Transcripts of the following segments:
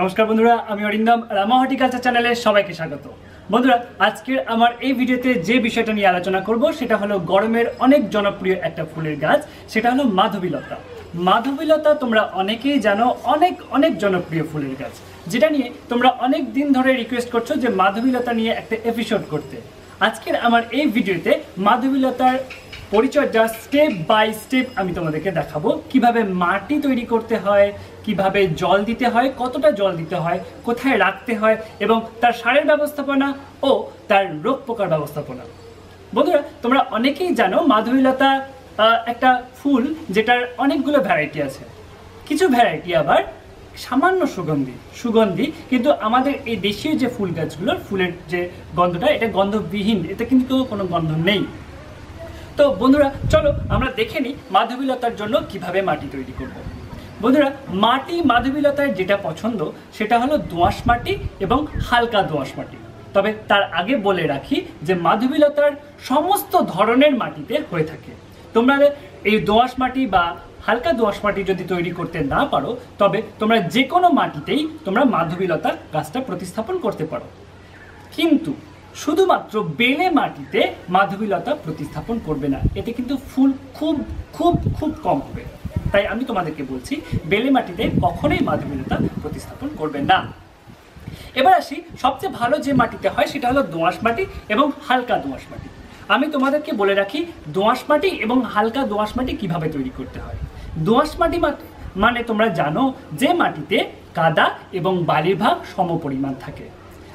নমস্কার বন্ধুরা, আমি অরিন্দম, রামা হর্টিকালচার চ্যানেলে সবাইকে স্বাগত। বন্ধুরা, আজকের আমার এই ভিডিওতে যে বিষয়টা নিয়ে আলোচনা করব, সেটা হলো গরমের অনেক জনপ্রিয় একটা ফুলের গাছ, সেটা হলো মাধবীলতা। মাধবীলতা তোমরা অনেকেই জানো, অনেক অনেক জনপ্রিয় ফুলের গাছ, যেটা নিয়ে তোমরা অনেক দিন ধরে রিকোয়েস্ট করছ যে মাধবীলতা নিয়ে একটা এপিসোড করতে। আজকের আমার এই ভিডিওতে মাধবীলতার পরিচর্যা স্টেপ বাই স্টেপ আমি তোমাদেরকে দেখাবো। কীভাবে মাটি তৈরি করতে হয় কীভাবে জল দিতে হয় কতটা জল দিতে হয় কোথায় রাখতে হয় এবং তার সারের ব্যবস্থাপনা ও তার রোগ পোকার ব্যবস্থাপনা। বন্ধুরা তোমরা অনেকেই জানো মাধবীলতা আহ, একটা ফুল যেটার অনেকগুলো ভ্যারাইটি আছে। কিছু ভ্যারাইটি আবার সামান্য সুগন্ধি। সুগন্ধি কিন্তু আমাদের এই দেশীয় যে ফুল গাছগুলোর ফুলের যে গন্ধটা এটা গন্ধবিহীন এতে কিন্তু কোনো গন্ধ নেই। তো বন্ধুরা, চলো আমরা দেখে নিই মাধবীলতার জন্য কীভাবে মাটি তৈরি করব। বন্ধুরা, মাটি মাধবীলতার যেটা পছন্দ, সেটা হলো দোআঁশ মাটি এবং হালকা দোআঁশ মাটি। তবে তার আগে বলে রাখি যে মাধবীলতার সমস্ত ধরনের মাটিতে হয়ে থাকে। তোমরা এই দোআঁশ মাটি বা হালকা দোআঁশ মাটি যদি তৈরি করতে না পারো, তবে তোমরা যে কোনো মাটিতেই তোমরা মাধবীলতার গাছটা প্রতিস্থাপন করতে পারো। কিন্তু শুধুমাত্র বেলে মাটিতে মাধবীলতা প্রতিস্থাপন করবে না, এতে কিন্তু ফুল খুব খুব খুব কম হবে। তাই আমি তোমাদেরকে বলছি, বেলে মাটিতে কখনোই মাধবীলতা প্রতিস্থাপন করবে না। এবার আসি, সবচেয়ে ভালো যে মাটিতে হয় সেটা হলো দোআঁশ মাটি এবং হালকা দোআঁশ মাটি। আমি তোমাদেরকে বলে রাখি দোআঁশ মাটি এবং হালকা দোআঁশ মাটি কীভাবে তৈরি করতে হয়? দোআঁশ মাটি মানে তোমরা জানো যে মাটিতে কাদা এবং বালির ভাগ সমপরিমাণ থাকে।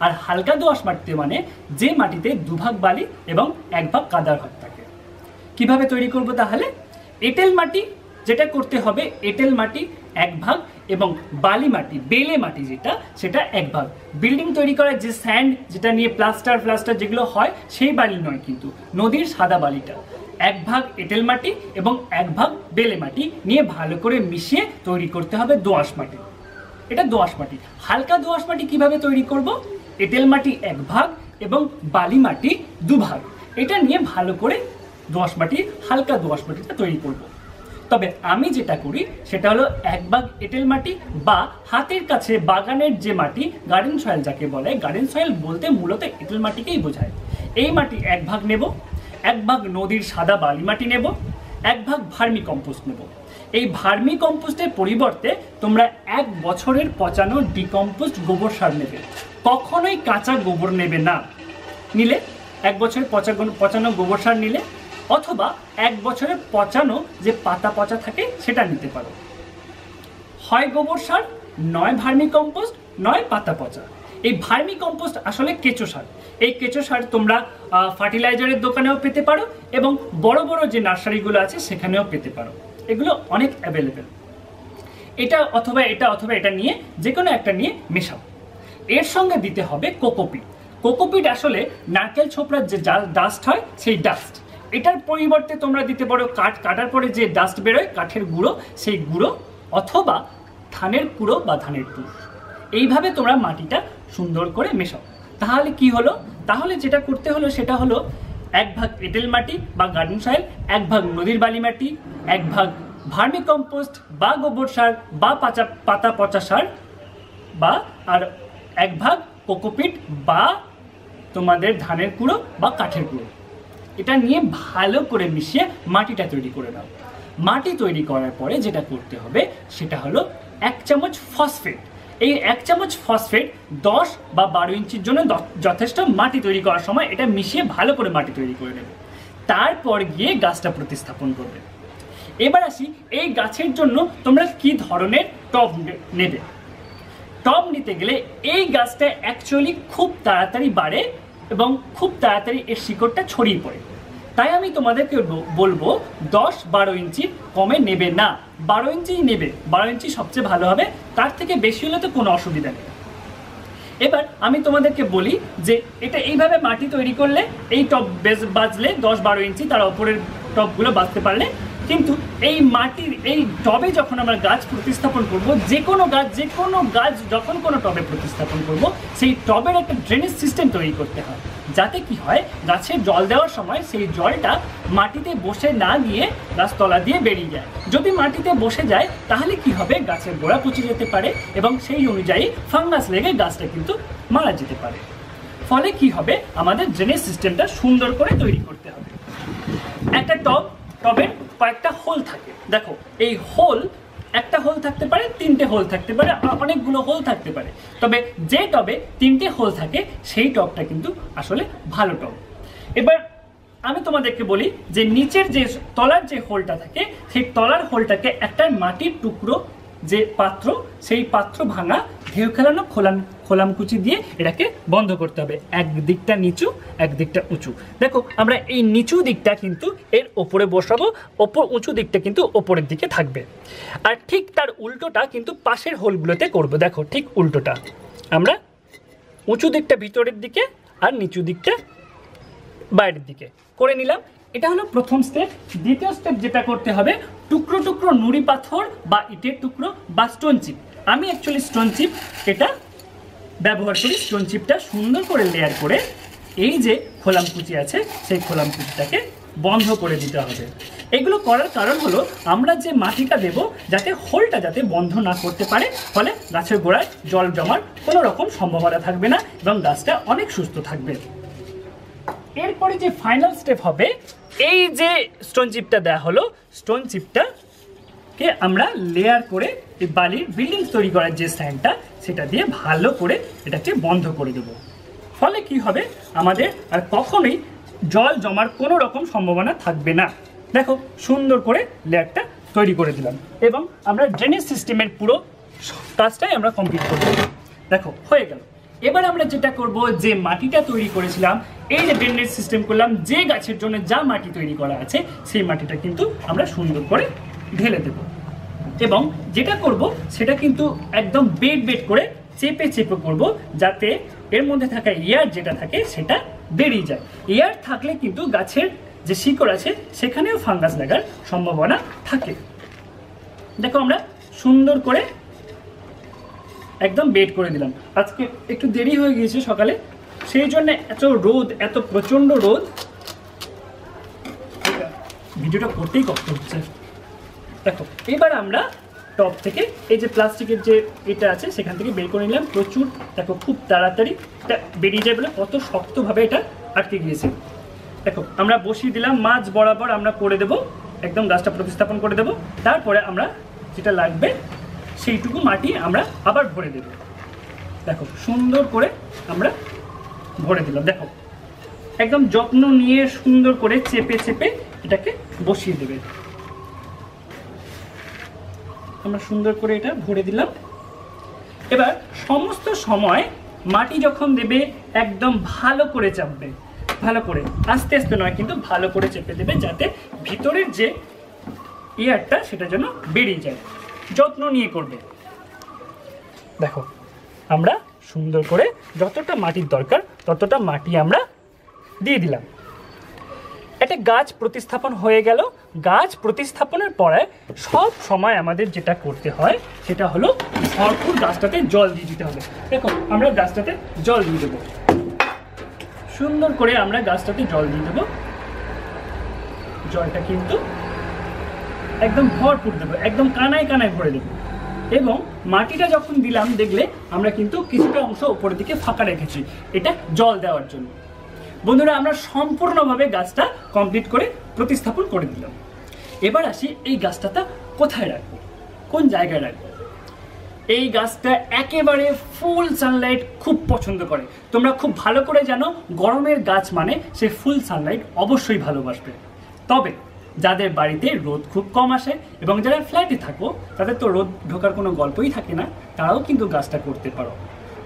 আর হালকা দোআঁশ মাটিতে মানে যে মাটিতে দুভাগ বালি এবং এক ভাগ কাদার ভাগ থাকে। কীভাবে তৈরি করব তাহলে? এঁটেল মাটি যেটা করতে হবে, এঁটেল মাটি এক ভাগ এবং বালি মাটি, বেলে মাটি যেটা, সেটা এক ভাগ বিল্ডিং তৈরি করার যে স্যান্ড, যেটা নিয়ে প্লাস্টার প্লাস্টার যেগুলো হয়, সেই বালি নয় কিন্তু, নদীর সাদা বালিটা। এক ভাগ এঁটেল মাটি এবং এক ভাগ বেলে মাটি নিয়ে ভালো করে মিশিয়ে তৈরি করতে হবে দোআঁশ মাটি। এটা দোআঁশ মাটি। হালকা দোআঁশ মাটি কীভাবে তৈরি করব? এঁটেল মাটি এক ভাগ এবং বালি মাটি দুভাগ এটা নিয়ে ভালো করে দোআঁশ মাটি, হালকা দোআঁশ মাটিটা তৈরি করব। তবে আমি যেটা করি, সেটা হলো এক ভাগ এঁটেল মাটি বা হাতের কাছে বাগানের যে মাটি গার্ডেন সয়েল যাকে বলে গার্ডেন সয়েল বলতে মূলত এঁটেল মাটিকেই বোঝায়। এই মাটি এক ভাগ নেব, এক ভাগ নদীর সাদা বালি মাটি নেব, এক ভাগ ভার্মি কম্পোস্ট নেব। এই ভার্মি কম্পোস্টের পরিবর্তে তোমরা এক বছরের পচানো ডিকম্পোস্ট গোবর সার নেবে। কখনোই কাঁচা গোবর নেবে না। নিলে এক বছরের পচা পচানো গোবর সার নিলে অথবা এক বছরে পচানো যে পাতা পচা থাকে সেটা নিতে পারো। হয় গোবর সার, নয় ভার্মি কম্পোস্ট, নয় পাতা পচা। এই ভার্মি কম্পোস্ট আসলে কেঁচো সার। এই কেঁচো সার তোমরা ফার্টিলাইজারের দোকানেও পেতে পারো এবং বড় বড় যে নার্সারিগুলো আছে সেখানেও পেতে পারো। এগুলো অনেক অ্যাভেলেবেল। এটা অথবা এটা অথবা এটা নিয়ে যে কোনো একটা নিয়ে মেশাও। এর সঙ্গে দিতে হবে কোকোপিট। কোকোপিট আসলে নারকেল ছোপড়ার যে ডাস্ট হয়, সেই ডাস্ট এটার পরিবর্তে তোমরা দিতে পারো কাঠ। কাটার পরে যে ডাস্ট বেরোয়, কাঠের গুঁড়ো, সেই গুঁড়ো অথবা ধানের কুড়ো বা ধানের তুষ এইভাবে তোমরা মাটিটা সুন্দর করে মেশাও। তাহলে কি হলো? তাহলে যেটা করতে হলো, সেটা হলো এক ভাগ এঁটেল মাটি বা গার্ডেন সয়েল, এক ভাগ নদীর বালি মাটি, এক ভাগ ভার্মি কম্পোস্ট বা গোবর সার বা পাচা পাতা পচা সার বা আর এক ভাগ কোকোপিট বা তোমাদের ধানের কুড়ো বা কাঠের কুড়ো এটা নিয়ে ভালো করে মিশিয়ে মাটিটা তৈরি করে নাও। মাটি তৈরি করার পরে যেটা করতে হবে, সেটা হলো এক চামচ ফসফেট। এই এক চামচ ফসফেট দশ বা বারো ইঞ্চির জন্য যথেষ্ট মাটি তৈরি করার সময় এটা মিশিয়ে ভালো করে মাটি তৈরি করে নেবে। তারপর গিয়ে গাছটা প্রতিস্থাপন করবে। এবার আসি এই গাছের জন্য তোমরা কি ধরনের টব নেবে? টব নিতে গেলে এই গাছটা অ্যাকচুয়ালি খুব তাড়াতাড়ি বাড়ে এবং খুব তাড়াতাড়ি এর শিকড়টা ছড়িয়ে পড়ে। তাই আমি তোমাদেরকে বলব দশ বারো ইঞ্চি কমে নেবে না। বারো ইঞ্চিই নেবে, বারো ইঞ্চি সবচেয়ে ভালো হবে, তার থেকে বেশি হলে তো কোনো অসুবিধা নেই। এবার আমি তোমাদেরকে বলি যে এটা এইভাবে মাটি তৈরি করলে এই টব বেজ, বাজলে দশ বারো ইঞ্চি তার ওপরের টবগুলো বাঁচতে পারলে কিন্তু এই মাটির, এই টবে যখন আমরা গাছ প্রতিস্থাপন করব, যে কোনো গাছ, যে কোনো গাছ যখন কোনো টবে প্রতিস্থাপন করব, সেই টবের একটা ড্রেনেজ সিস্টেম তৈরি করতে হয়। যাতে কি হয়, গাছে জল দেওয়ার সময় সেই জলটা মাটিতে বসে না গিয়ে গাছতলা দিয়ে বেরিয়ে যায়। যদি মাটিতে বসে যায়, তাহলে কি হবে, গাছের গোড়া পচে যেতে পারে এবং সেই অনুযায়ী ফাঙ্গাস লেগে গাছটা কিন্তু মারা যেতে পারে। ফলে কি হবে, আমাদের ড্রেনেজ সিস্টেমটা সুন্দর করে তৈরি করতে হবে। একটা টব, টবের কয়েকটা হোল থাকে। দেখো, এই হোল একটা হোল থাকতে পারে, তিনটে হোল থাকতে পারে, অনেকগুলো হোল থাকতে পারে। তবে যে টবে তিনটে হোল থাকে, সেই টবটা কিন্তু আসলে ভালো টব। এবার আমি তোমাদেরকে বলি যে নিচের যে তলার যে হোলটা থাকে, সেই তলার হোলটাকে একটা মাটির টুকরো যে পাত্র, সেই পাত্র ভাঙা, ঢেউ খেলানো খোলাম, খোলামকুচি দিয়ে এটাকে বন্ধ করতে হবে। এক দিকটা নিচু, এক দিকটা উঁচু। দেখো, আমরা এই নিচু দিকটা কিন্তু এর ওপরে বসাবো, ওপর উঁচু দিকটা কিন্তু ওপরের দিকে থাকবে। আর ঠিক তার উল্টোটা কিন্তু পাশের হোলগুলোতে করব। দেখো, ঠিক উল্টোটা। আমরা উঁচু দিকটা ভিতরের দিকে আর নিচু দিকটা বাইরের দিকে। করে নিলাম। এটা হলো প্রথম স্টেপ দ্বিতীয় স্টেপ যেটা করতে হবে টুকরো টুকরো নুড়ি পাথর বা ইটের টুকরো বা স্টোন চিপ আমি অ্যাকচুয়ালি স্টোন চিপ এটা ব্যবহার করি স্টোন চিপটা সুন্দর করে লেয়ার করে এই যে খোলামকুচি আছে, সেই খোলামকুচিটাকে বন্ধ করে দিতে হবে। এগুলো করার কারণ হলো, আমরা যে মাটিটা দেব, যাতে হোলটা যাতে বন্ধ না করতে পারে, ফলে গাছের গোড়ায় জল জমার কোনো রকম সম্ভাবনা থাকবে না এবং গাছটা অনেক সুস্থ থাকবে। এরপরে যে ফাইনাল স্টেপ হবে এই যে স্টোন চিপটা দেওয়া হলো স্টোন চিপটা কে আমরা লেয়ার করে এই বালির বিল্ডিং তৈরি করার যে স্ট্যান্ডটা সেটা দিয়ে ভালো করে এটাকে বন্ধ করে দেবো। ফলে কি হবে? আমাদের আর কখনোই জল জমার কোনো রকম সম্ভাবনা থাকবে না। দেখো, সুন্দর করে লেয়ারটা তৈরি করে দিলাম। এবং আমরা ড্রেনেজ সিস্টেমের পুরো কাজটাই আমরা কমপ্লিট করব। দেখো, হয়ে গেল। এবার আমরা যেটা করব, যে মাটিটা তৈরি করেছিলাম, এই যে ড্রেনেজ সিস্টেম করলাম, যে গাছের জন্য যা মাটি তৈরি করা আছে, সেই মাটিটা কিন্তু আমরা সুন্দর করে ঢেলে দেব। এবং যেটা করব, সেটা কিন্তু একদম বেড বেড করে চেপে চেপে করব, যাতে এর মধ্যে থাকা এয়ার যেটা থাকে, সেটা বেরিয়ে যায়। এয়ার থাকলে কিন্তু গাছের যে শিকড় আছে, সেখানেও ফাঙ্গাস লাগার সম্ভাবনা থাকে। দেখো আমরা সুন্দর করে একদম বেড করে দিলাম। আজকে একটু দেরি হয়ে গিয়েছে সকালে। সেই জন্য এত রোদ, এত প্রচণ্ড রোদ। ভিডিওটা করতেই কষ্ট হচ্ছে। দেখো, এবার আমরা টপ থেকে এই যে প্লাস্টিকের যে এটা আছে, সেখান থেকে বের করে নিলাম। প্রচুর, দেখো, খুব তাড়াতাড়ি। বেরিয়ে যায় বলে কত শক্তভাবে এটা আটকে গিয়েছে। দেখো, আমরা বসিয়ে দিলাম মাছ বরাবর, আমরা করে দেব। একদম গাছটা প্রতিস্থাপন করে দেব। তারপরে আমরা যেটা লাগবে সেইটুকু মাটি আমরা আবার ভরে দেব। দেখো, সুন্দর করে আমরা ভরে দিলাম। দেখো, একদম যত্ন নিয়ে সুন্দর করে চেপে চেপে এটাকে বসিয়ে দেবে। আমরা সুন্দর করে এটা ভরে দিলাম। এবার সমস্ত সময় মাটি যখন দেবে, একদম ভালো করে চাপবে। ভালো করে, আস্তে আস্তে নয়, কিন্তু ভালো করে চেপে দেবে যাতে ভিতরের যে এয়ারটা সেটা যেন বেরিয়ে যায়। যত্ন নিয়ে করবে। দেখো, আমরা সুন্দর করে যতটা মাটির দরকার, ততটা মাটি আমরা দিয়ে দিলাম। একটা গাছ প্রতিস্থাপন হয়ে গেল। গাছ প্রতিস্থাপনের পরে সব সময় আমাদের যেটা করতে হয়, সেটা হলো ভরপুর গাছটাতে জল দিয়ে দিতে হবে। দেখো, আমরা গাছটাতে জল দিয়ে দেবো। সুন্দর করে আমরা গাছটাতে জল দিয়ে দেবো। জলটা কিন্তু একদম ভরপুর দেবো, একদম কানায় কানায় ভরে দেবো। এবং মাটিটা যখন দিলাম, দেখলে আমরা কিন্তু কিছুটা অংশ উপরের দিকে ফাঁকা রেখেছি। এটা জল দেওয়ার জন্য। বন্ধুরা, আমরা সম্পূর্ণভাবে গাছটা কমপ্লিট করে প্রতিস্থাপন করে দিলাম। এবার আসি, এই গাছটাতে কোথায় রাখব? কোন জায়গায় রাখব? এই গাছটা একেবারে ফুল সানলাইট খুব পছন্দ করে। তোমরা খুব ভালো করে জানো, গরমের গাছ মানে সে ফুল সানলাইট অবশ্যই ভালোবাসবে। তবে যাদের বাড়িতে রোদ খুব কম আসে এবং যারা ফ্ল্যাটে থাকো, তাদের তো রোদ ঢোকার কোনো গল্পই থাকে না, তারাও কিন্তু গাছটা করতে পারো।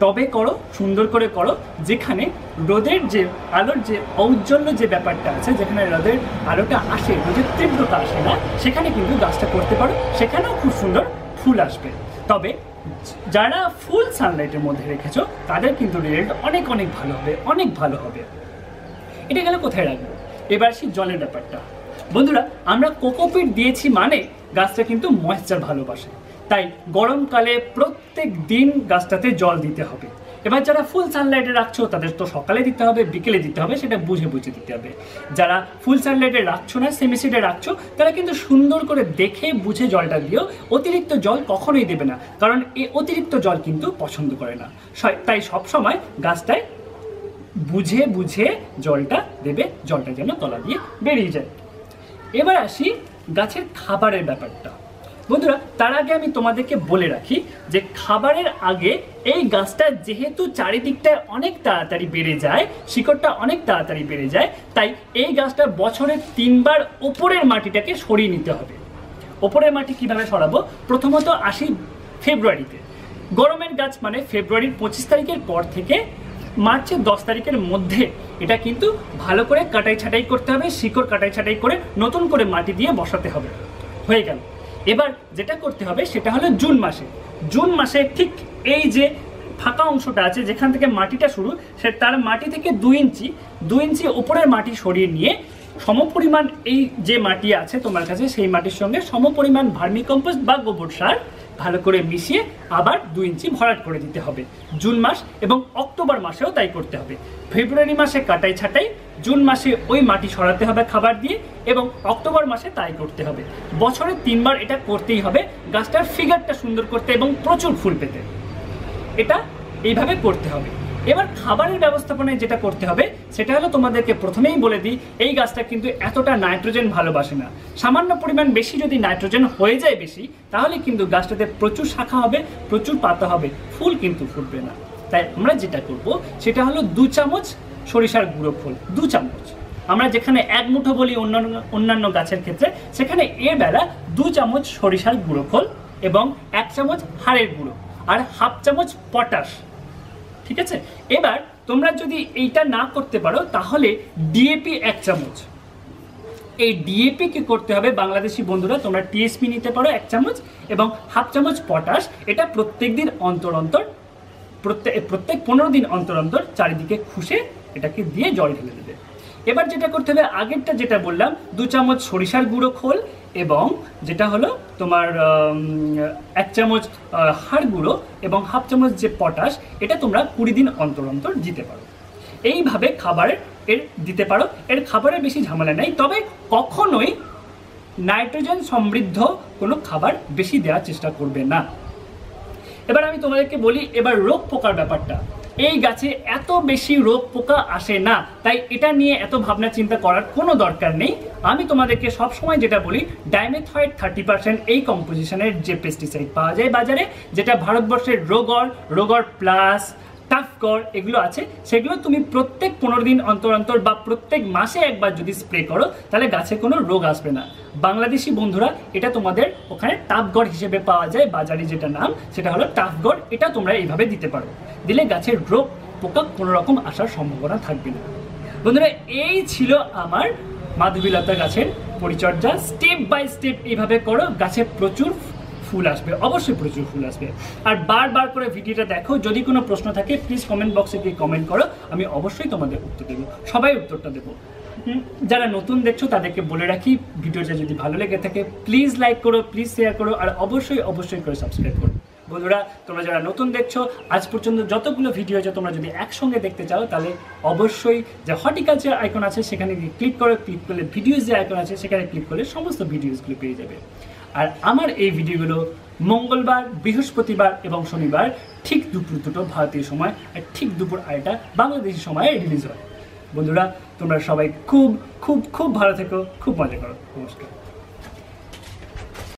টবে করো, সুন্দর করে করো, যেখানে রোদের যে আলোর যে ঔজ্জ্বল্য যে ব্যাপারটা আছে, যেখানে রোদের আলোটা আসে, রোদের তীব্রতা আসে না, সেখানে কিন্তু গাছটা করতে পারো, সেখানেও খুব সুন্দর ফুল আসবে। তবে যারা ফুল সানলাইটের মধ্যে রেখেছো, তাদের কিন্তু রেজাল্ট অনেক অনেক ভালো হবে, অনেক ভালো হবে। এটা গেলে কোথায় রাখব? এবার সেই জলের ব্যাপারটা। বন্ধুরা, আমরা কোকোপিট দিয়েছি মানে গাছটা কিন্তু ময়েশ্চার ভালোবাসে। তাই গরমকালে প্রত্যেক দিন গাছটাতে জল দিতে হবে। এবার যারা ফুল সানলাইটে রাখছো, তাদের তো সকালে দিতে হবে, বিকেলে দিতে হবে, সেটা বুঝে বুঝে দিতে হবে। যারা ফুল সানলাইটে রাখছো না সেমিসিডে রাখছো, তারা কিন্তু সুন্দর করে দেখে, বুঝে জলটা দিও। অতিরিক্ত জল কখনোই দেবে না, কারণ এই অতিরিক্ত জল কিন্তু পছন্দ করে না। তাই সবসময় গাছটায় বুঝে বুঝে জলটা দেবে, জলটা যেন তলা দিয়ে বেরিয়ে যায়। এবার আসি গাছের খাবারের ব্যাপারটা। বন্ধুরা, তার আগে আমি তোমাদেরকে বলে রাখি যে খাবারের আগে এই গাছটা যেহেতু চারিদিকটায় অনেক তাড়াতাড়ি বেড়ে যায়, শিকড়টা অনেক তাড়াতাড়ি বেড়ে যায়, তাই এই গাছটা বছরে তিনবার ওপরের মাটিটাকে সরিয়ে নিতে হবে। ওপরের মাটি কীভাবে সরাবো? প্রথমত আসি ফেব্রুয়ারিতে। গরমের গাছ মানে ফেব্রুয়ারির পঁচিশ তারিখের পর থেকে মার্চের দশ তারিখের মধ্যে এটা কিন্তু ভালো করে কাটাই ছাটাই করতে হবে, শিকড় কাটাই ছাটাই করে নতুন করে মাটি দিয়ে বসাতে হবে। হয়ে গেল। এবার যেটা করতে হবে সেটা হলো জুন মাসে। জুন মাসে ঠিক এই যে ফাঁকা অংশটা আছে, যেখান থেকে মাটিটা শুরু, সে তার মাটি থেকে দুই ইঞ্চি দুই ইঞ্চি উপরের মাটি সরিয়ে নিয়ে সমপরিমাণ এই যে মাটি আছে তোমার কাছে, সেই মাটির সঙ্গে সমপরিমাণ ভার্মি কম্পোস্ট বা গোবর সার ভালো করে মিশিয়ে আবার দু ইঞ্চি ভরাট করে দিতে হবে। জুন মাস এবং অক্টোবর মাসেও তাই করতে হবে। ফেব্রুয়ারি মাসে কাটাই ছাটাই, জুন মাসে ওই মাটি সরাতে হবে খাবার দিয়ে এবং অক্টোবর মাসে তাই করতে হবে। বছরে তিনবার এটা করতেই হবে, গাছটার ফিগারটা সুন্দর করতে এবং প্রচুর ফুল পেতে। এটা এইভাবে করতে হবে। এবার খাবারের ব্যবস্থাপনায় যেটা করতে হবে, সেটা হলো তোমাদেরকে প্রথমেই বলে দিই, এই গাছটা কিন্তু এতটা নাইট্রোজেন ভালোবাসে না। সামান্য পরিমাণ বেশি যদি নাইট্রোজেন হয়ে যায় বেশি, তাহলে কিন্তু গাছটাতে প্রচুর শাখা হবে, প্রচুর পাতা হবে, ফুল কিন্তু ফুটবে না। তাই আমরা যেটা করব, সেটা হলো দু চামচ সরিষার গুঁড়ো ফুল দু চামচ। আমরা যেখানে এক মুঠো বলি অন্যান্য অন্যান্য গাছের ক্ষেত্রে, সেখানে এ বেলা দু চামচ সরিষার গুঁড়ো খোল এবং এক চামচ হাড়ের গুঁড়ো, আর হাফ চামচ পটাশ। ঠিক আছে? এবার তোমরা যদি এইটা না করতে পারো, তাহলে ডিএপি এক চামচ। এই ডিএপি কি করতে হবে বাংলাদেশি বন্ধুরা, তোমরা টিএসপি নিতে পারো এক চামচ এবং হাফ চামচ পটাশ। এটা প্রত্যেক দিন অন্তর অন্তর প্রত্যেক প্রত্যেক পনেরো দিন অন্তর অন্তর চারিদিকে খুশে এটাকে দিয়ে জল ঢেলে দেবে। এবার যেটা করতে হবে, আগেরটা যেটা বললাম, দু চামচ সরিষার গুঁড়ো খোল এবং যেটা হলো তোমার এক চামচ হাড় গুঁড়ো এবং হাফ চামচ যে পটাশ, এটা তোমরা কুড়ি দিন অন্তর অন্তর দিতে পারো। এইভাবে খাবারের এর দিতে পারো। এর খাবারের বেশি ঝামেলা নেই, তবে কখনোই নাইট্রোজেন সমৃদ্ধ কোনো খাবার বেশি দেওয়ার চেষ্টা করবে না। এবার আমি তোমাদেরকে বলি, এবার রোগ পোকার ব্যাপারটা। এই গাছে এত বেশি রোগ পোকা আসে না, তাই এটা নিয়ে এত ভাবনা চিন্তা করার কোনো দরকার নেই। আমি তোমাদেরকে সব সময় যেটা বলি ডাইমেথয়েড থার্টি পার্সেন্ট এই কম্পোজিশনের যে পেস্টিসাইড পাওয়া যায় বাজারে, যেটা ভারতবর্ষের রোগর রোগর প্লাস টাফকর এগুলো আছে, সেগুলো তুমি প্রত্যেক পনেরো দিন অন্তর অন্তর বা প্রত্যেক মাসে একবার যদি স্প্রে করো, তাহলে গাছে কোনো রোগ আসবে না। বাংলাদেশি বন্ধুরা, এটা তোমাদের ওখানে টাফগড় হিসেবে পাওয়া যায় বাজারে যেটা নাম, সেটা হলো টাফগড়। এটা তোমরা এইভাবে দিতে পারো। দিলে গাছের রোগ পোকা কোনো রকম আসার সম্ভাবনা থাকবে না। বন্ধুরা, এই ছিল আমার মাধবীলতা গাছের পরিচর্যা। স্টেপ বাই স্টেপ এইভাবে করো, গাছে প্রচুর ফুল আসবে, অবশ্যই প্রচুর ফুল আসবে। আর বারবার করে ভিডিওটা দেখো, যদি কোনো প্রশ্ন থাকে প্লিজ কমেন্ট বক্সে গিয়ে কমেন্ট করো, আমি অবশ্যই তোমাদের উত্তর দেবো। সবাই উত্তরটা দেবো। যারা নতুন দেখছ, তাদেরকে বলে রাখি, ভিডিওটা যদি ভালো লেগে থাকে প্লিজ লাইক করো প্লিজ শেয়ার করো, আর অবশ্যই অবশ্যই করে সাবস্ক্রাইব করো। বন্ধুরা, তোমরা যারা নতুন দেখছ, আজ পর্যন্ত যতগুলো ভিডিও আছে, তোমরা যদি একসঙ্গে দেখতে চাও, তাহলে অবশ্যই যে হর্টিকালচার আইকন আছে, সেখানে গিয়ে ক্লিক করো ক্লিক করলে ভিডিওস যে আইকন আছে, সেখানে ক্লিক করলে সমস্ত ভিডিওসগুলো পেয়ে যাবে। আর আমার এই ভিডিওগুলো মঙ্গলবার, বৃহস্পতিবার এবং শনিবার, ঠিক দুপুর দুটো ভারতীয় সময়, আর ঠিক দুপুর আড়াইটা বাংলাদেশি সময়ে রিলিজ হয়। বন্ধুরা তোমরা সবাই খুব খুব খুব ভালো থেকো খুব মজা করো। নমস্কার।